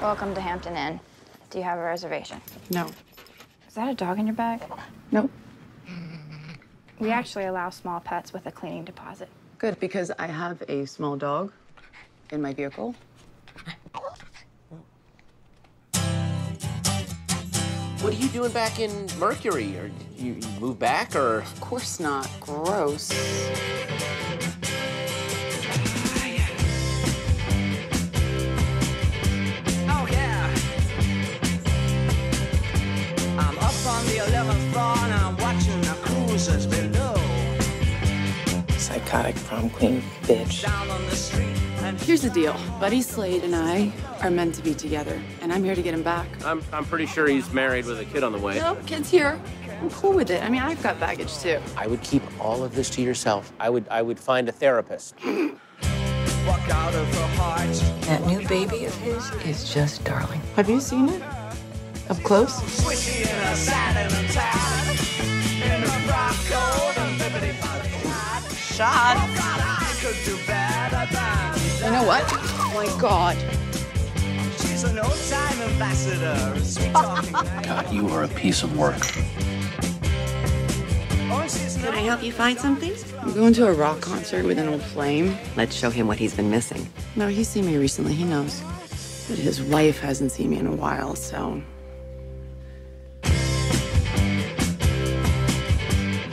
Welcome to Hampton Inn. Do you have a reservation? No. Is that a dog in your bag? Nope. We actually allow small pets with a cleaning deposit. Good, because I have a small dog in my vehicle. What are you doing back in Mercury? Or you, you move back, or Of course not. Gross. Psychotic prom queen bitch. Down on the street and Here's the deal. Buddy Slade and I are meant to be together, and I'm here to get him back. I'm I'm pretty sure he's married with a kid on the way. No, kid's here. I'm cool with it. I mean, I've got baggage too. I would keep all of this to yourself. I would I would find a therapist. walk out of her heart. That new baby of his is just darling. Have you seen it? Up close? Shot. God, I could do better than. You know what? Oh my God. She's an old time ambassador. a Sweet talking lady. God, you are a piece of work. Can I help you find something? I'm going to a rock concert with an old flame. Let's show him what he's been missing. No, he's seen me recently. He knows. But his wife hasn't seen me in a while, so.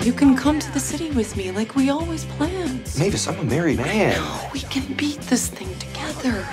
You can come to the city with me like we always planned. Mavis, I'm a married man. No, We can beat this thing together.